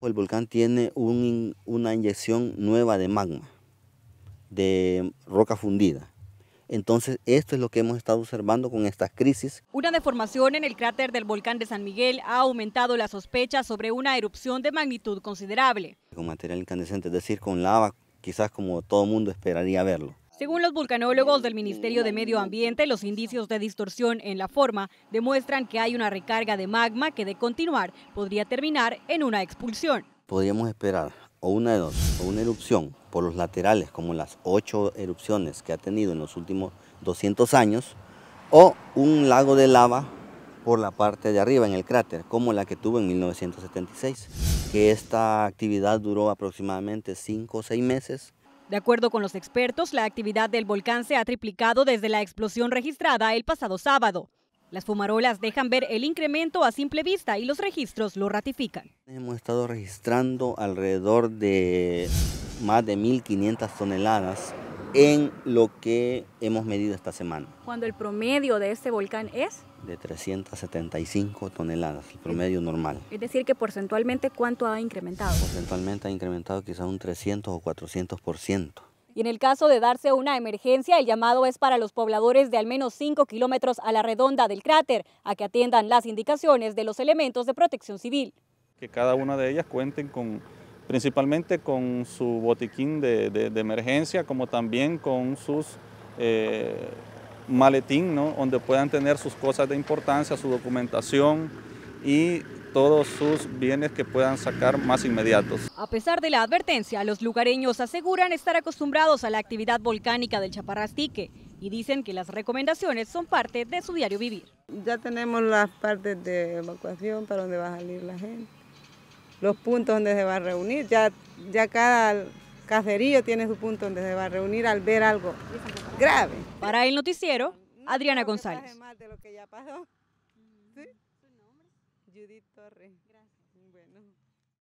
El volcán tiene un, una inyección nueva de magma, de roca fundida. Entonces, esto es lo que hemos estado observando con estas crisis. Una deformación en el cráter del volcán de San Miguel ha aumentado la sospecha sobre una erupción de magnitud considerable. Con material incandescente, es decir, con lava, quizás como todo mundo esperaría verlo. Según los vulcanólogos del Ministerio de Medio Ambiente, los indicios de distorsión en la forma demuestran que hay una recarga de magma que de continuar podría terminar en una expulsión. Podríamos esperar o una o una erupción por los laterales, como las ocho erupciones que ha tenido en los últimos 200 años, o un lago de lava por la parte de arriba en el cráter, como la que tuvo en 1976, que esta actividad duró aproximadamente 5 o 6 meses de acuerdo con los expertos, la actividad del volcán se ha triplicado desde la explosión registrada el pasado sábado. Las fumarolas dejan ver el incremento a simple vista y los registros lo ratifican. Hemos estado registrando alrededor de más de 1.500 toneladas en lo que hemos medido esta semana. Cuando el promedio de este volcán es? De 375 toneladas, el promedio normal. Es decir, que porcentualmente, ¿cuánto ha incrementado? Porcentualmente ha incrementado quizás un 300 o 400%. Y en el caso de darse una emergencia, el llamado es para los pobladores de al menos 5 kilómetros a la redonda del cráter, a que atiendan las indicaciones de los elementos de protección civil. Que cada una de ellas cuenten con principalmente con su botiquín de, emergencia, como también con sus eh, maletín, ¿no? donde puedan tener sus cosas de importancia, su documentación y todos sus bienes que puedan sacar más inmediatos. A pesar de la advertencia, los lugareños aseguran estar acostumbrados a la actividad volcánica del Chaparrastique y dicen que las recomendaciones son parte de su diario vivir. Ya tenemos las partes de evacuación para donde va a salir la gente los puntos donde se va a reunir. Ya, ya cada caserío tiene su punto donde se va a reunir al ver algo grave. Para el noticiero, Adriana González. Judith Torres. Gracias. Bueno.